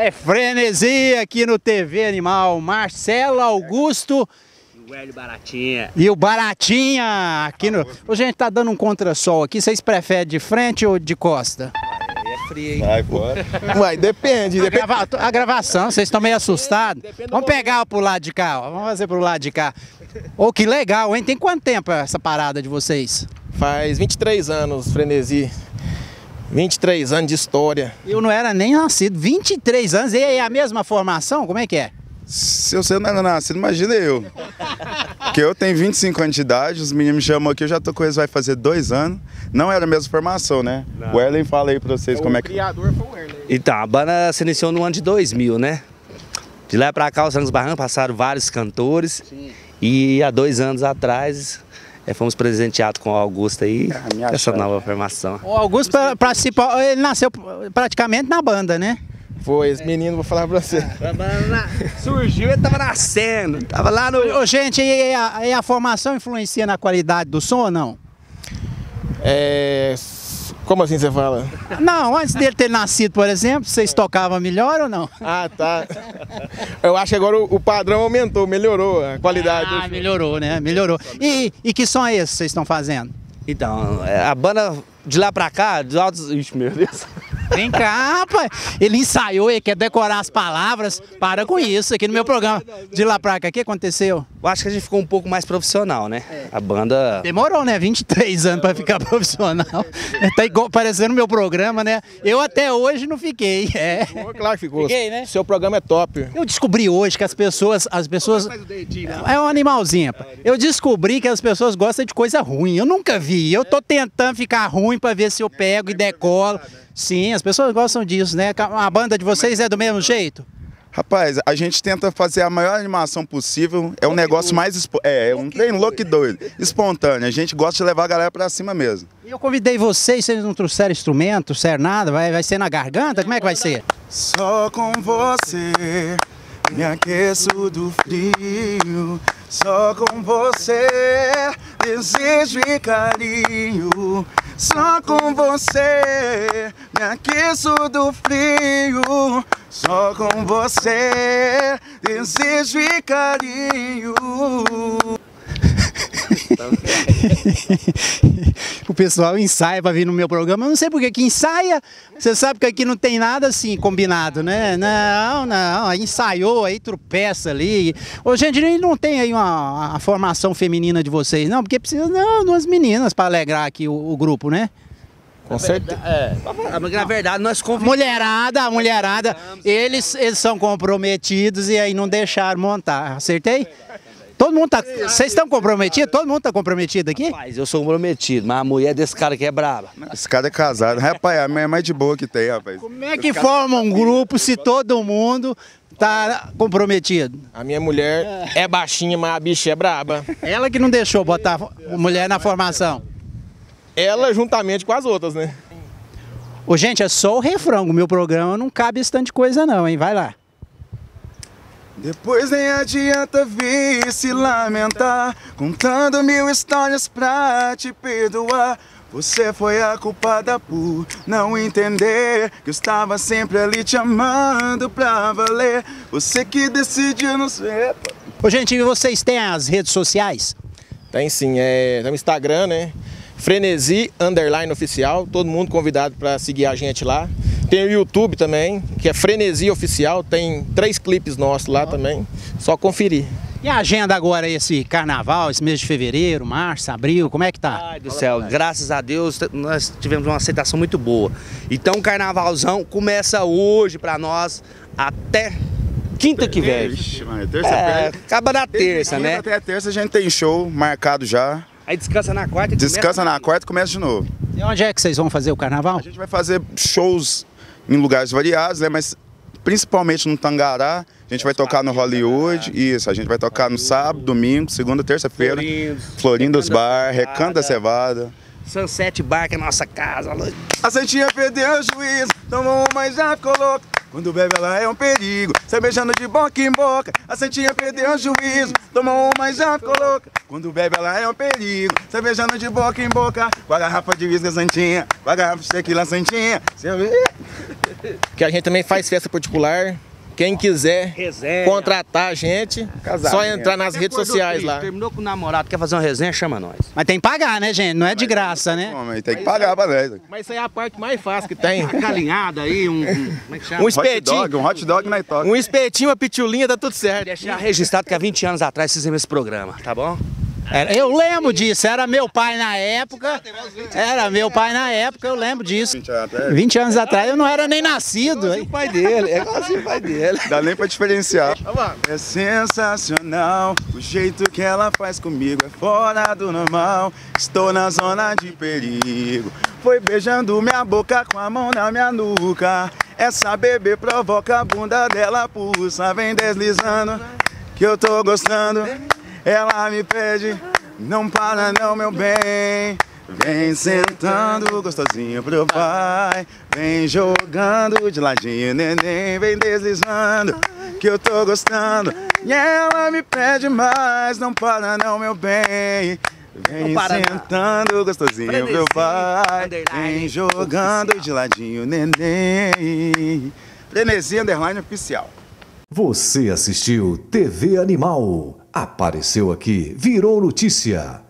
É frenesi aqui no TV Animal. Marcelo Augusto O Hélio Baratinha. e o Baratinha aqui no. Ô, gente, tá dando um contrassol aqui. Vocês preferem de frente ou de costa? É frio, hein? Vai, bora. Uai, depende. A, depende. grava- a gravação, vocês estão meio assustados? Vamos pegar pro lado de cá, ó. Vamos fazer pro lado de cá. Ô, que legal, hein? Tem quanto tempo essa parada de vocês? Faz 23 anos, frenesi. 23 anos de história. Eu não era nem nascido. 23 anos, e aí a mesma formação? Como é que é? Se você não era nascido, imagina eu. Porque eu tenho 25 anos de idade, os meninos me chamam aqui, eu já tô com eles, vai fazer dois anos. Não era a mesma formação, né? O Erlen fala aí pra vocês como é que... criador foi o Erlen. Então, a banda se iniciou no ano de 2000, né? De lá pra cá, os anos Barranco passaram vários cantores. E há dois anos atrás, eh, fomos presenteados com o Augusto aí, Ah, essa nova formação. O Augusto pra- participou, ele nasceu praticamente na banda, né? Foi, esse menino, vou falar pra você. Surgiu, ele tava nascendo, tava lá no... Ô, gente, e a, e a formação influencia na qualidade do som ou não? É. Como assim você fala? Não, antes dele ter nascido, por exemplo, vocês tocavam melhor ou não? Ah, tá. Eu acho que agora o, padrão aumentou, melhorou a qualidade. Ah, melhorou, né? Melhorou. E, e que som é esse que vocês estão fazendo? Então, eh, a banda de lá pra cá, de altos... Ixi, meu Deus. Vem cá, rapaz. Ele ensaiou, ele quer decorar as palavras. Para com isso aqui no meu programa. De lá pra cá, o que aconteceu? Eu acho que a gente ficou um pouco mais profissional, né? A banda... Demorou, né? 23 anos pra ficar profissional. Tá igual parecendo meu programa, né? Eu até hoje não fiquei. É. Pô, Claro que ficou. Fiquei, né? Seu programa é top. Eu descobri hoje que as pessoas, as pessoas é um animalzinho. pá. Eu descobri que as pessoas gostam de coisa ruim. Eu nunca vi. Eu tô tentando ficar ruim pra ver se eu pego e decolo. Sim, as pessoas gostam disso, né? A banda de vocês é do mesmo jeito? Rapaz, a gente tenta fazer a maior animação possível. É um negócio mais... É, é um trem louco e doido. Espontâneo. A gente gosta de levar a galera pra cima mesmo. E eu convidei vocês, vocês não trouxeram instrumento, trouxeram nada, vai, vai ser na garganta? Como é que vai ser? Só com você me aqueço do frio. Só com você desejo e carinho. Só com você me aqueço do frio. Só com você desejo e carinho. o pessoal ensaia pra vir no meu programa. Eu não sei por que que ensaia. Você sabe que aqui não tem nada assim combinado, né? Não, não. Aí ensaiou, aí tropeça ali. Ô, gente, não tem aí uma, a formação feminina de vocês, não? Porque precisa não, de umas meninas pra alegrar aqui o, o grupo, né? Com certeza. É, mas na verdade nós convidamos... Mulherada, a mulherada, eles, eles são comprometidos e aí não deixaram montar. Acertei? Todo mundo tá. Vocês estão comprometidos? Todo mundo tá comprometido aqui? Rapaz, eu sou comprometido, mas a mulher desse cara aqui é braba. Esse cara é casado. Rapaz, a minha é mais de boa que tem, rapaz. Como é que forma um grupo se todo mundo tá comprometido? A minha mulher é baixinha, mas a bicha é braba. Ela que não deixou botar mulher na formação. Ela juntamente com as outras, né? Ô, gente, é só o refrão. O meu programa não cabe esse tanto de coisa, não, hein? Vai lá. Depois nem adianta vir se lamentar, contando mil histórias pra te perdoar. Você foi a culpada por não entender que eu estava sempre ali te amando pra valer. Você que decidiu nos ver. Ô, gente, e vocês têm as redes sociais? Tem sim, é, tem o Instagram, né? Frenesi Underline Oficial, todo mundo convidado para seguir a gente lá. Tem o YouTube também, que é Frenesi Oficial, tem três clipes nossos lá também, só conferir. E a agenda agora, esse carnaval, esse mês de fevereiro, março, abril, como é que tá? Ai do céu, graças a Deus nós tivemos uma aceitação muito boa. Então o carnavalzão começa hoje pra nós até quinta que vem. Ixi, mano, É, terça-feira. acaba na terça, né? Até terça a gente tem show marcado já. Aí descansa na quarta e Descansa começa na quarta e começa de novo. E onde é que vocês vão fazer o carnaval? A gente vai fazer shows em lugares variados, né? Mas principalmente no Tangará. A gente vai tocar no Hollywood. Isso, a gente vai tocar no sábado, domingo, segunda, terça-feira. Florindos, Bar. Recanto da Cevada. Sunset Bar, que é a nossa casa. A Santinha perdeu o juízo, tomou uma e já ficou louca. Quando bebe ela é um perigo, sai beijando de boca em boca. A Santinha perdeu o juízo, tomou uma e já ficou louca. Quando bebe ela é um perigo, sai beijando de boca em boca. Com a garrafa de uísque Santinha, com a garrafa de tequila Santinha. Você vê? Que a gente também faz festa particular. Quem quiser Resenha. contratar a gente, só entrar nas redes sociais lá. Terminou com o namorado, quer fazer uma resenha, chama nós. Mas tem que pagar, né, gente? Não é de graça, né? Homem, tem que pagar pra nós. Mas isso aí é a parte mais fácil que tem. Galinhada aí, um, um- Como é que chama? Um Hot dog, um hot dog na toca. um espetinho, uma pitulinha, tá tudo certo. Deixar registrado que há 20 anos atrás fizemos esse programa, tá bom? Era- eu lembro disso, era meu pai na época. Era meu pai na época, eu lembro disso. 20 anos atrás eu não era nem nascido. hein? O pai dele, é igualzinho o pai dele. Dá nem pra diferenciar. É sensacional, o jeito que ela faz comigo é fora do normal. Estou na zona de perigo. Foi beijando minha boca com a mão na minha nuca. Essa bebê provoca a bunda dela, pulsa, vem deslizando. Que eu tô gostando. Ela me pede, não para não, meu bem. Vem sentando gostosinho pro pai. Vem jogando de ladinho, neném. Vem deslizando, que eu tô gostando. E ela me pede mais, não para não, meu bem. Vem sentando gostosinho pro pai. Vem jogando de ladinho, neném. Frenesi Underline Oficial. Você assistiu TV Animal. Apareceu aqui, virou notícia.